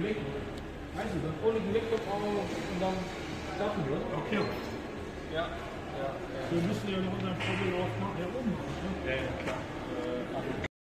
Black. Weißt du, dann ohne den Laptop auf und dann starten wir. Okay. Ja. ja. Wir müssen ja noch unseren Problem auf.